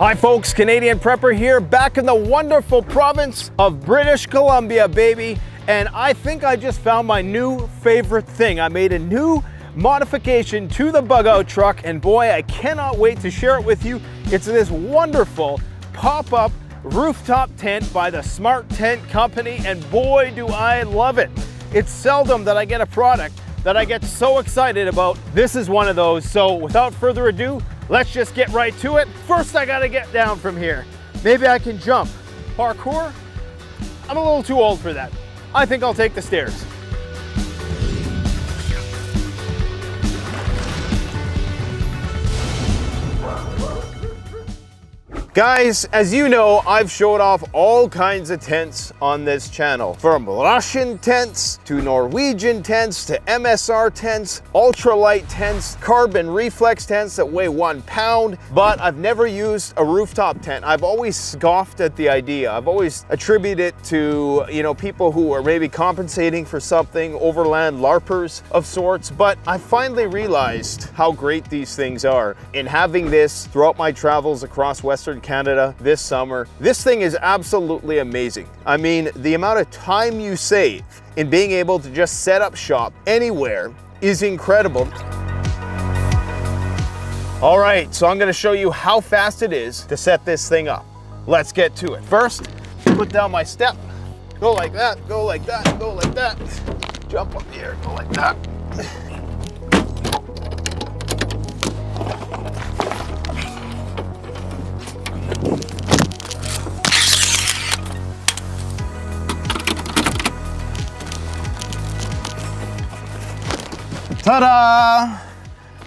Hi folks, Canadian Prepper here, back in the wonderful province of British Columbia, baby. And I think I just found my new favorite thing. I made a new modification to the bug out truck and boy, I cannot wait to share it with you. It's this wonderful pop-up rooftop tent by the Smart Tent Company and boy, do I love it. It's seldom that I get a product that I get so excited about. This is one of those. So without further ado, Let's just get right to it. First, I gotta get down from here. Maybe I can jump. Parkour? I'm a little too old for that. I think I'll take the stairs. Guys, as you know, I've showed off all kinds of tents on this channel. From Russian tents, to Norwegian tents, to MSR tents, ultralight tents, carbon reflex tents that weigh one pound, but I've never used a rooftop tent. I've always scoffed at the idea. I've always attributed it to, you know, people who are maybe compensating for something, overland LARPers of sorts, but I finally realized how great these things are. In having this throughout my travels across Western Canada this summer. This thing is absolutely amazing. I mean, the amount of time you save in being able to just set up shop anywhere is incredible. All right, so I'm gonna show you how fast it is to set this thing up. Let's get to it. First, put down my step. Go like that, go like that, go like that. Jump up here, go like that. Ta-da!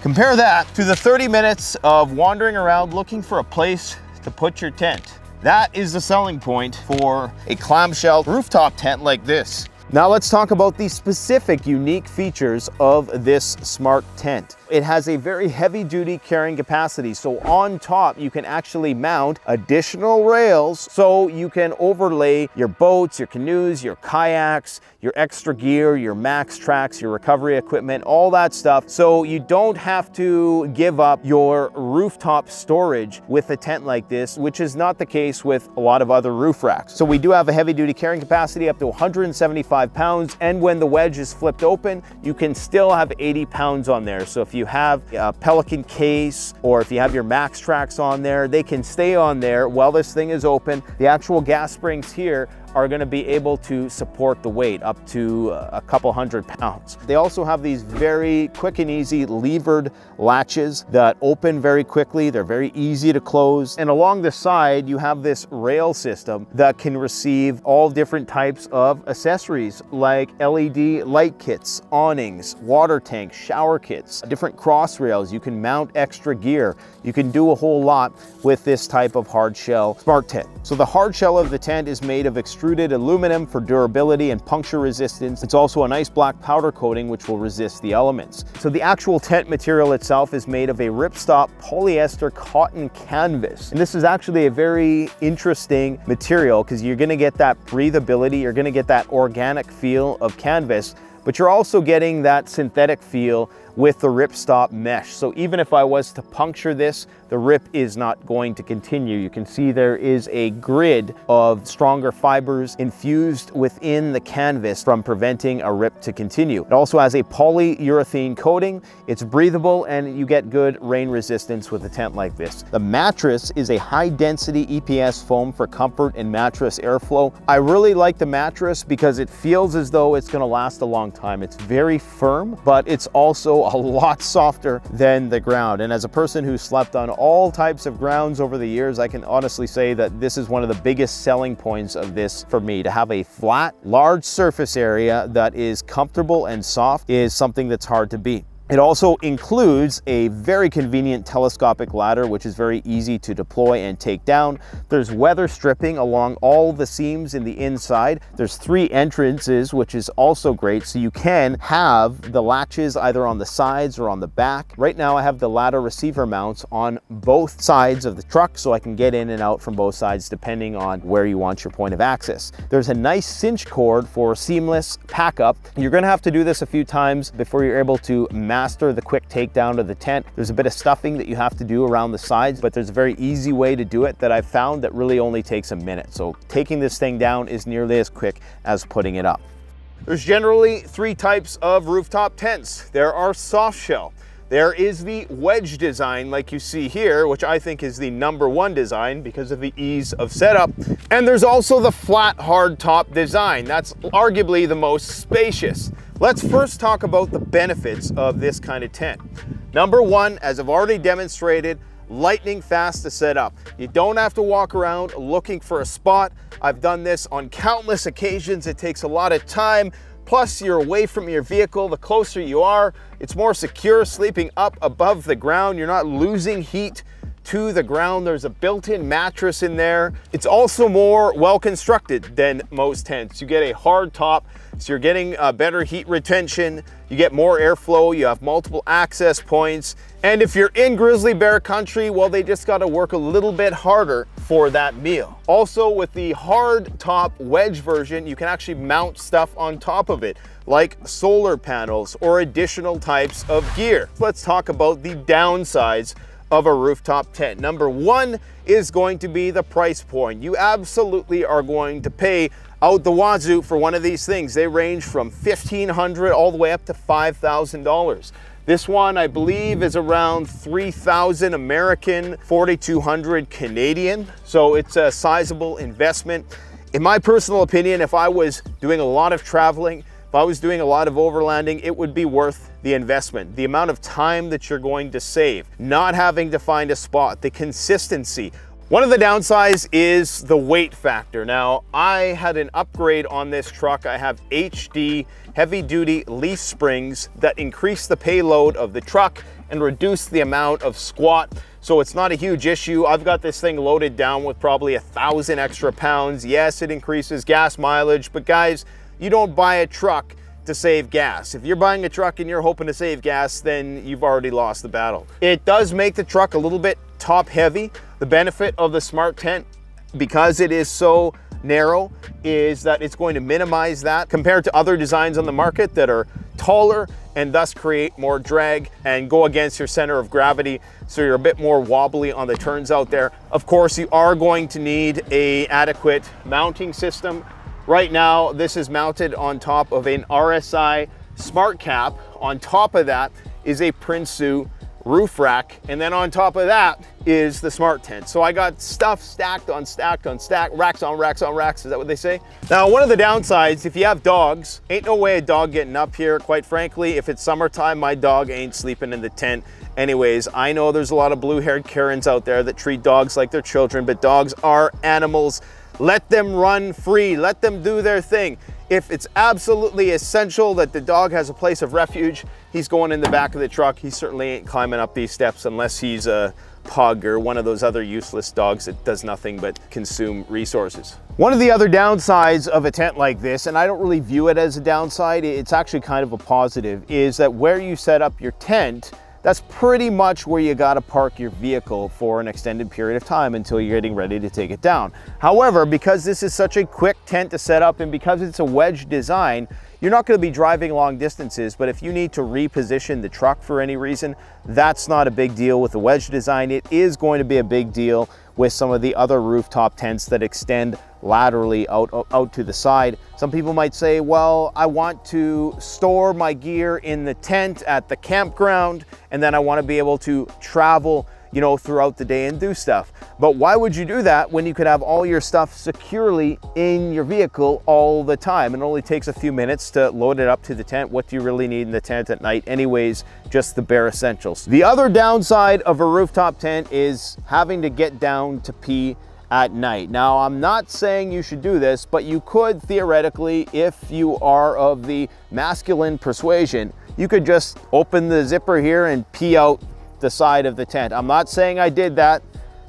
Compare that to the 30 minutes of wandering around looking for a place to put your tent. That is the selling point for a clamshell rooftop tent like this. Now let's talk about the specific unique features of this smart tent. It has a very heavy duty carrying capacity. So on top, you can actually mount additional rails so you can overlay your boats, your canoes, your kayaks, your extra gear, your MAXTRAX, your recovery equipment, all that stuff. So you don't have to give up your rooftop storage with a tent like this, which is not the case with a lot of other roof racks. So we do have a heavy duty carrying capacity up to 175 pounds. And when the wedge is flipped open, you can still have 80 pounds on there. So if you have a Pelican case or if you have your Max MAXTRAX on there, they can stay on there while this thing is open. The actual gas springs here are gonna be able to support the weight up to uh, a couple hundred pounds. They also have these very quick and easy levered latches that open very quickly. They're very easy to close. And along the side, you have this rail system that can receive all different types of accessories like LED light kits, awnings, water tanks, shower kits, different cross rails. You can mount extra gear. You can do a whole lot with this type of hard shell smart tent. So the hard shell of the tent is made of extruded extruded aluminum for durability and puncture resistance. It's also a nice black powder coating which will resist the elements. So the actual tent material itself is made of a ripstop polyester cotton canvas. And this is actually a very interesting material because you're gonna get that breathability, you're gonna get that organic feel of canvas, but you're also getting that synthetic feel with the ripstop mesh. So even if I was to puncture this, the rip is not going to continue. You can see there is a grid of stronger fibers infused within the canvas from preventing a rip to continue. It also has a polyurethane coating. It's breathable and you get good rain resistance with a tent like this. The mattress is a high density EPS foam for comfort and mattress airflow. I really like the mattress because it feels as though it's gonna last a long time. It's very firm, but it's also a lot softer than the ground. And as a person who slept on all types of grounds over the years, I can honestly say that this is one of the biggest selling points of this for me. To have a flat, large surface area that is comfortable and soft is something that's hard to beat. It also includes a very convenient telescopic ladder, which is very easy to deploy and take down. There's weather stripping along all the seams in the inside. There's three entrances, which is also great. So you can have the latches either on the sides or on the back. Right now I have the ladder receiver mounts on both sides of the truck so I can get in and out from both sides depending on where you want your point of access. There's a nice cinch cord for seamless pack up. You're gonna have to do this a few times before you're able to mount master the quick takedown of the tent. There's a bit of stuffing that you have to do around the sides, but there's a very easy way to do it that I've found that really only takes a minute. So taking this thing down is nearly as quick as putting it up. There's generally three types of rooftop tents. There are soft shell. There is the wedge design like you see here, which I think is the number one design because of the ease of setup. And there's also the flat hard top design. That's arguably the most spacious. Let's first talk about the benefits of this kind of tent. Number one, as I've already demonstrated, lightning fast to set up. You don't have to walk around looking for a spot. I've done this on countless occasions. It takes a lot of time, Plus, you're away from your vehicle. The closer you are, it's more secure sleeping up above the ground. You're not losing heat to the ground. There's a built-in mattress in there. It's also more well constructed than most tents. You get a hard top, so you're getting uh, better heat retention. You get more airflow. You have multiple access points. And if you're in grizzly bear country, well, they just got to work a little bit harder for that meal. Also with the hard top wedge version, you can actually mount stuff on top of it like solar panels or additional types of gear. Let's talk about the downsides of a rooftop tent. Number one is going to be the price point. You absolutely are going to pay out the wazoo for one of these things. They range from 1,500 all the way up to $5,000. This one, I believe, is around 3,000 American, 4,200 Canadian. So it's a sizable investment. In my personal opinion, if I was doing a lot of traveling, I was doing a lot of overlanding, it would be worth the investment, the amount of time that you're going to save, not having to find a spot, the consistency. One of the downsides is the weight factor. Now, I had an upgrade on this truck. I have HD heavy duty leaf springs that increase the payload of the truck and reduce the amount of squat. So it's not a huge issue. I've got this thing loaded down with probably a thousand extra pounds. Yes, it increases gas mileage, but guys, you don't buy a truck to save gas. If you're buying a truck and you're hoping to save gas, then you've already lost the battle. It does make the truck a little bit top heavy. The benefit of the smart tent, because it is so narrow, is that it's going to minimize that compared to other designs on the market that are taller and thus create more drag and go against your center of gravity. So you're a bit more wobbly on the turns out there. Of course, you are going to need a adequate mounting system Right now, this is mounted on top of an RSI smart cap. On top of that is a Prinsu roof rack. And then on top of that is the smart tent. So I got stuff stacked on stacked on stacked, racks on racks on racks. Is that what they say? Now, one of the downsides, if you have dogs, ain't no way a dog getting up here. Quite frankly, if it's summertime, my dog ain't sleeping in the tent. Anyways, I know there's a lot of blue-haired Karens out there that treat dogs like their children, but dogs are animals let them run free, let them do their thing. If it's absolutely essential that the dog has a place of refuge, he's going in the back of the truck. He certainly ain't climbing up these steps unless he's a pug or one of those other useless dogs that does nothing but consume resources. One of the other downsides of a tent like this, and I don't really view it as a downside, it's actually kind of a positive, is that where you set up your tent, that's pretty much where you gotta park your vehicle for an extended period of time until you're getting ready to take it down. However, because this is such a quick tent to set up and because it's a wedge design, you're not gonna be driving long distances, but if you need to reposition the truck for any reason, that's not a big deal with the wedge design. It is going to be a big deal with some of the other rooftop tents that extend laterally out, out to the side. Some people might say, well, I want to store my gear in the tent at the campground, and then I want to be able to travel you know, throughout the day and do stuff. But why would you do that when you could have all your stuff securely in your vehicle all the time? It only takes a few minutes to load it up to the tent. What do you really need in the tent at night? Anyways, just the bare essentials. The other downside of a rooftop tent is having to get down to pee at night. Now, I'm not saying you should do this, but you could theoretically, if you are of the masculine persuasion, you could just open the zipper here and pee out the side of the tent. I'm not saying I did that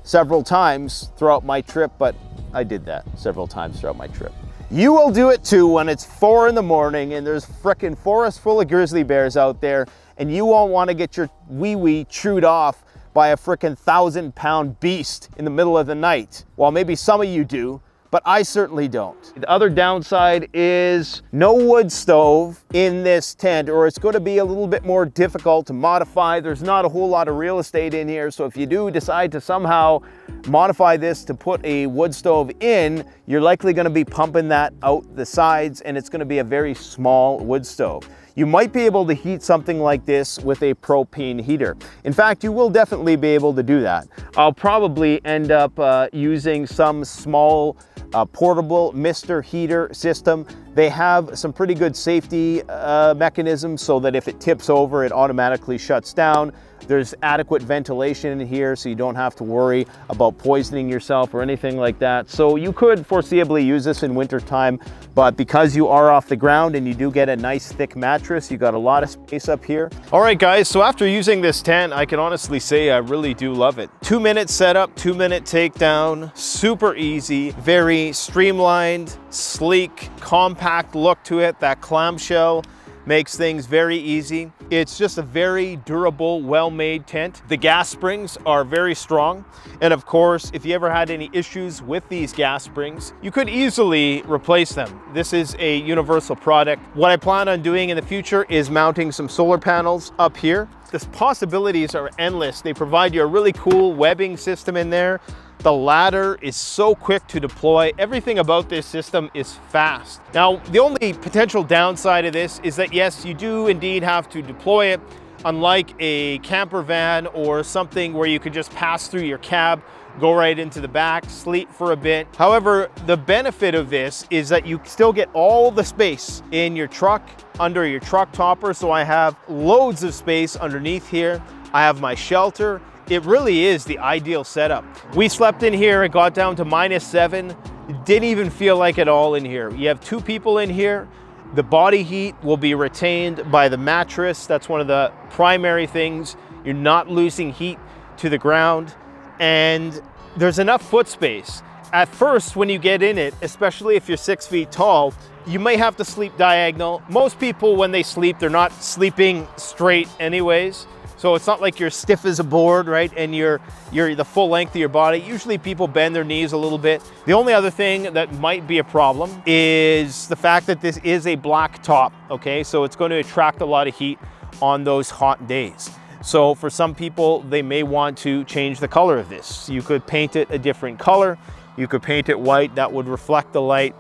several times throughout my trip, but I did that several times throughout my trip. You will do it too when it's four in the morning and there's frickin' forest full of grizzly bears out there and you won't want to get your wee wee chewed off by a frickin' thousand pound beast in the middle of the night. Well, maybe some of you do, but I certainly don't. The other downside is no wood stove in this tent, or it's gonna be a little bit more difficult to modify. There's not a whole lot of real estate in here, so if you do decide to somehow modify this to put a wood stove in, you're likely gonna be pumping that out the sides, and it's gonna be a very small wood stove. You might be able to heat something like this with a propane heater. In fact, you will definitely be able to do that. I'll probably end up uh, using some small uh, portable Mr. Heater system. They have some pretty good safety uh, mechanisms so that if it tips over, it automatically shuts down. There's adequate ventilation in here so you don't have to worry about poisoning yourself or anything like that. So you could foreseeably use this in wintertime, but because you are off the ground and you do get a nice thick mattress, you got a lot of space up here. All right guys, so after using this tent, I can honestly say I really do love it. Two minute setup, two minute takedown, super easy, very streamlined, sleek, compact look to it, that clamshell makes things very easy. It's just a very durable, well-made tent. The gas springs are very strong. And of course, if you ever had any issues with these gas springs, you could easily replace them. This is a universal product. What I plan on doing in the future is mounting some solar panels up here. The possibilities are endless. They provide you a really cool webbing system in there the ladder is so quick to deploy. Everything about this system is fast. Now, the only potential downside of this is that yes, you do indeed have to deploy it, unlike a camper van or something where you could just pass through your cab, go right into the back, sleep for a bit. However, the benefit of this is that you still get all the space in your truck, under your truck topper. So I have loads of space underneath here. I have my shelter it really is the ideal setup. We slept in here, it got down to minus seven. didn't even feel like it all in here. You have two people in here. The body heat will be retained by the mattress. That's one of the primary things. You're not losing heat to the ground. And there's enough foot space. At first, when you get in it, especially if you're six feet tall, you may have to sleep diagonal. Most people, when they sleep, they're not sleeping straight anyways. So it's not like you're stiff as a board, right? And you're, you're the full length of your body. Usually people bend their knees a little bit. The only other thing that might be a problem is the fact that this is a black top, okay? So it's going to attract a lot of heat on those hot days. So for some people, they may want to change the color of this. You could paint it a different color. You could paint it white, that would reflect the light.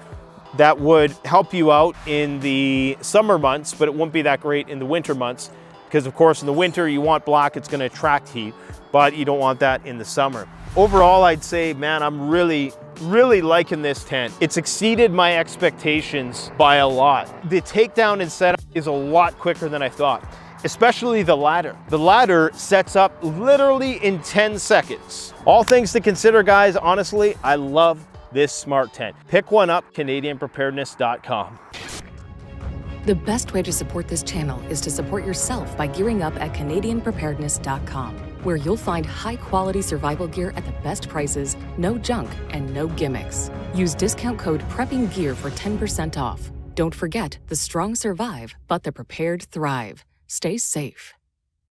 That would help you out in the summer months, but it won't be that great in the winter months because of course in the winter you want black, it's gonna attract heat, but you don't want that in the summer. Overall, I'd say, man, I'm really, really liking this tent. It's exceeded my expectations by a lot. The takedown and setup is a lot quicker than I thought, especially the ladder. The ladder sets up literally in 10 seconds. All things to consider, guys, honestly, I love this smart tent. Pick one up, CanadianPreparedness.com. The best way to support this channel is to support yourself by gearing up at CanadianPreparedness.com, where you'll find high quality survival gear at the best prices, no junk, and no gimmicks. Use discount code PREPPINGGEAR for 10% off. Don't forget the strong survive, but the prepared thrive. Stay safe.